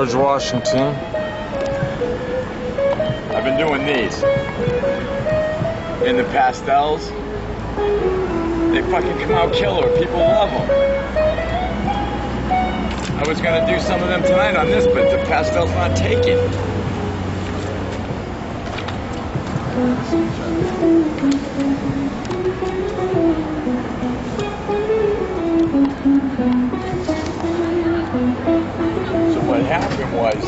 George Washington. I've been doing these. In the pastels. They fucking come out killer. People love them. I was gonna do some of them tonight on this, but the pastel's not taking. Was,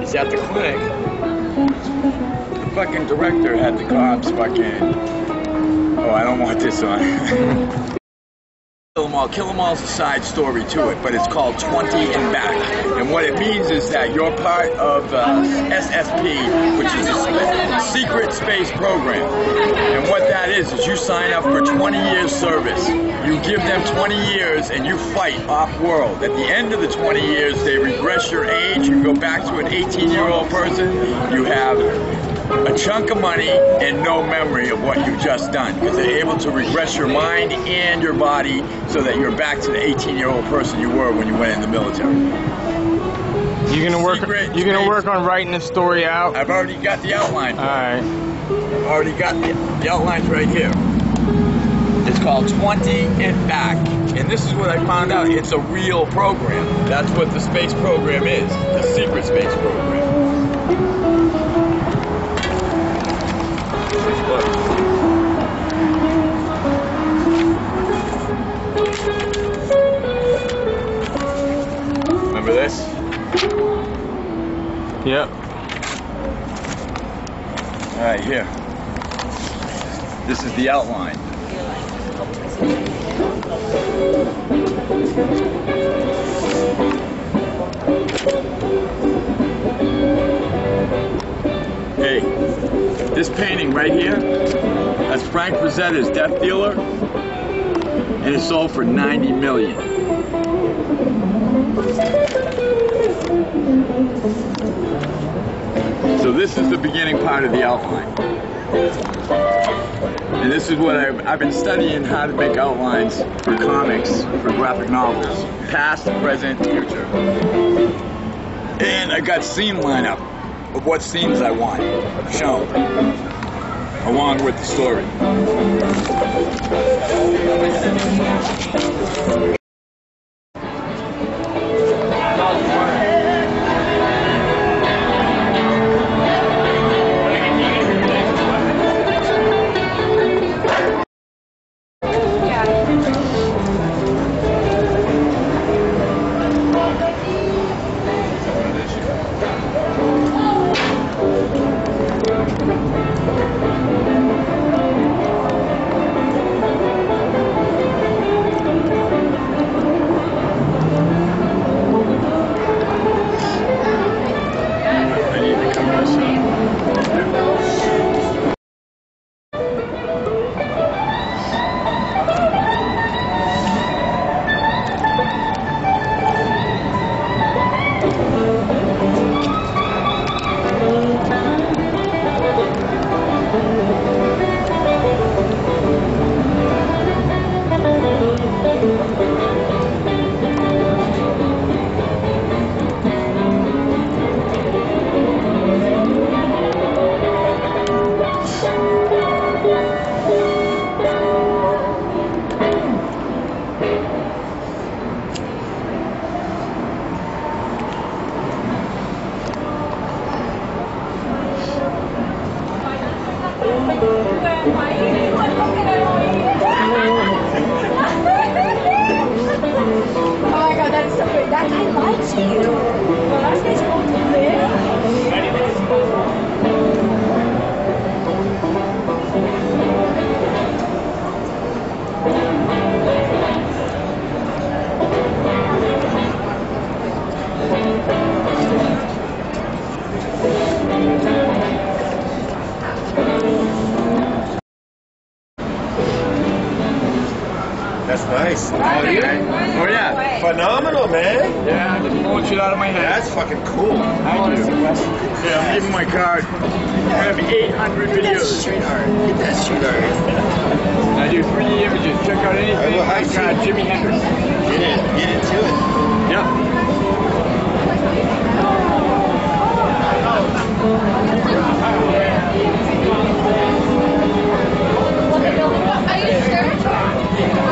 he's at the clinic. The fucking director had the cops fucking. Oh, I don't want this on. Kill 'em all. All's a side story to it, but it's called 20 and back. And what it means is that you're part of uh, SSP, which is a secret space program. And what that is, is you sign up for 20 years service. You give them 20 years and you fight off world. At the end of the 20 years, they regress your age. You go back to an 18 year old person. You have a chunk of money and no memory of what you've just done because they're able to regress your mind and your body so that you're back to the 18 year old person you were when you went in the military. You're gonna work? Secret You gonna work on writing the story out? I've already got the outline. All right. I've already got the, the outlines right here. It's called 20 and Back. And this is what I found out. It's a real program. That's what the space program is. The secret space program. Yep. All right, here. This is the outline. Hey, this painting right here, that's Frank Frazetta's Death Dealer, and it sold for 90 million. So this is the beginning part of the outline. And this is what I've, I've been studying how to make outlines for comics, for graphic novels, past, present, future. And I got scene lineup of what scenes I want shown, along with the story. Oh yeah. Phenomenal, man. Yeah, I just pulled shit out of my head. That's fucking cool. Thank you. Yeah, I'm giving my card. I have 800 videos. Get street art. Get that street art. I do 3D images. Check out anything. I like Jimi Hendrix. Get it. Get it to it. Yeah. Are you sure?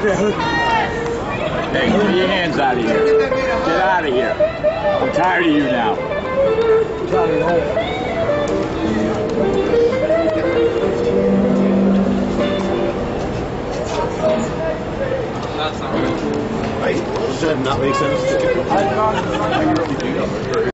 Hey, get your hands out of here. Get out of here. I'm tired of you now. That's not right. Does that not make sense?